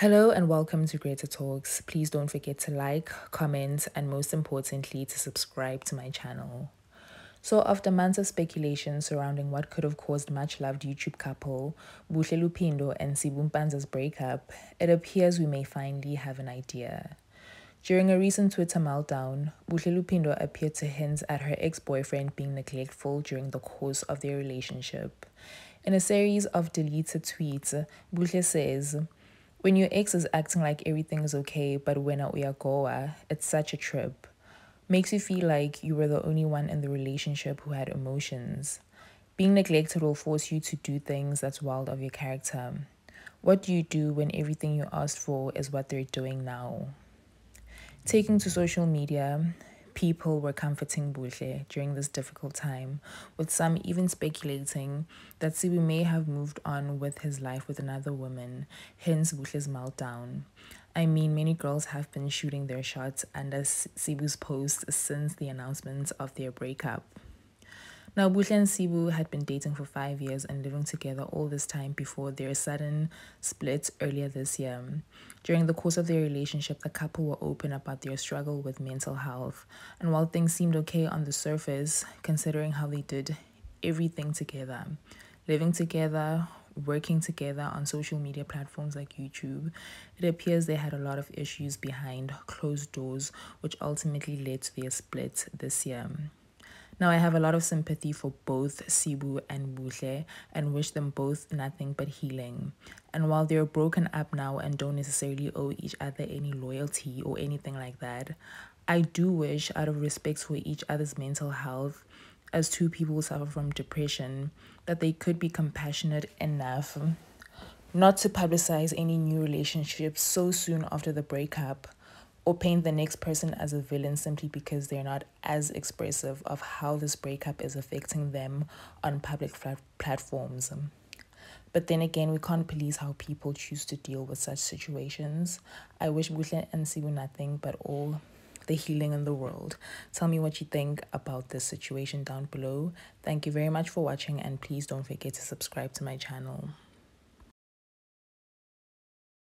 Hello and welcome to Gretha Talks. Please don't forget to like, comment, and most importantly, to subscribe to my channel. So, after months of speculation surrounding what could have caused much loved YouTube couple Buhle Lupindo and Sibu Mpanza's breakup, it appears we may finally have an idea. During a recent Twitter meltdown, Buhle Lupindo appeared to hint at her ex boyfriend being neglectful during the course of their relationship. In a series of deleted tweets, Buhle says, When your ex is acting like everything is okay, but when we are goa, it's such a trip. Makes you feel like you were the only one in the relationship who had emotions. Being neglected will force you to do things that's wild of your character. What do you do when everything you asked for is what they're doing now? Taking to social media, people were comforting Buhle during this difficult time, with some even speculating that Sibu may have moved on with his life with another woman, hence Buhle's meltdown. I mean, many girls have been shooting their shots under Sibu's post since the announcement of their breakup. Now, Buhle and Sibu had been dating for five years and living together all this time before their sudden split earlier this year. During the course of their relationship, the couple were open about their struggle with mental health. And while things seemed okay on the surface, considering how they did everything together, living together, working together on social media platforms like YouTube, it appears they had a lot of issues behind closed doors, which ultimately led to their split this year. Now, I have a lot of sympathy for both Sibu and Buhle and wish them both nothing but healing. And while they're broken up now and don't necessarily owe each other any loyalty or anything like that, I do wish, out of respect for each other's mental health, as two people suffer from depression, that they could be compassionate enough not to publicize any new relationships so soon after the breakup or paint the next person as a villain simply because they're not as expressive of how this breakup is affecting them on public platforms. But then again, we can't police how people choose to deal with such situations. I wish Buhle and Sibu nothing but all the healing in the world. Tell me what you think about this situation down below. Thank you very much for watching and please don't forget to subscribe to my channel.